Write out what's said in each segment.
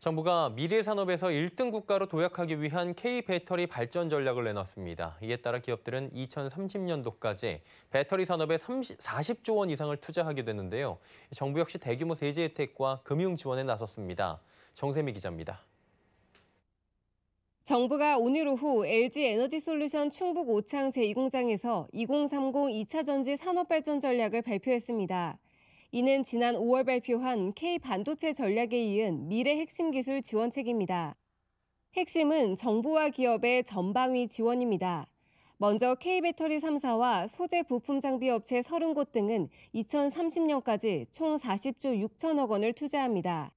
정부가 미래 산업에서 1등 국가로 도약하기 위한 K 배터리 발전 전략을 내놨습니다. 이에 따라 기업들은 2030년도까지 배터리 산업에 30, 40조 원 이상을 투자하게 되는데요. 정부 역시 대규모 세제 혜택과 금융 지원에 나섰습니다. 정세미 기자입니다. 정부가 오늘 오후 LG 에너지 솔루션 충북 오창 제2공장에서 2030 2차 전지 산업 발전 전략을 발표했습니다. 이는 지난 5월 발표한 K 반도체 전략에 이은 미래 핵심 기술 지원책입니다. 핵심은 정부와 기업의 전방위 지원입니다. 먼저 K배터리 3사와 소재 부품 장비 업체 30곳 등은 2030년까지 총 40조 6천억 원을 투자합니다.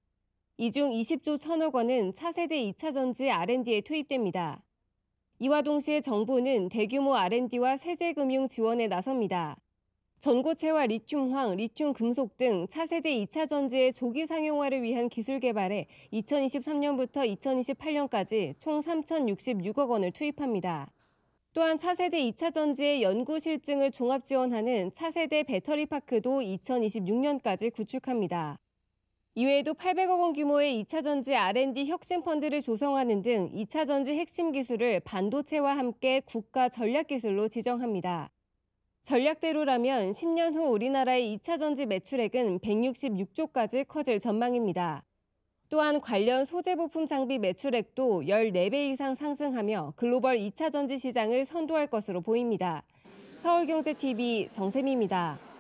이 중 20조 1천억 원은 차세대 2차 전지 R&D에 투입됩니다. 이와 동시에 정부는 대규모 R&D와 세제 금융 지원에 나섭니다. 전고체와 리튬황, 리튬 금속 등 차세대 2차 전지의 조기 상용화를 위한 기술 개발에 2023년부터 2028년까지 총 3,066억 원을 투입합니다. 또한 차세대 2차 전지의 연구 실증을 종합 지원하는 차세대 배터리 파크도 2026년까지 구축합니다. 이외에도 800억 원 규모의 2차 전지 R&D 혁신 펀드를 조성하는 등 2차 전지 핵심 기술을 반도체와 함께 국가 전략 기술로 지정합니다. 전략대로라면 10년 후 우리나라의 2차 전지 매출액은 166조까지 커질 전망입니다. 또한 관련 소재 부품 장비 매출액도 14배 이상 상승하며 글로벌 2차 전지 시장을 선도할 것으로 보입니다. 서울경제TV 정세미입니다.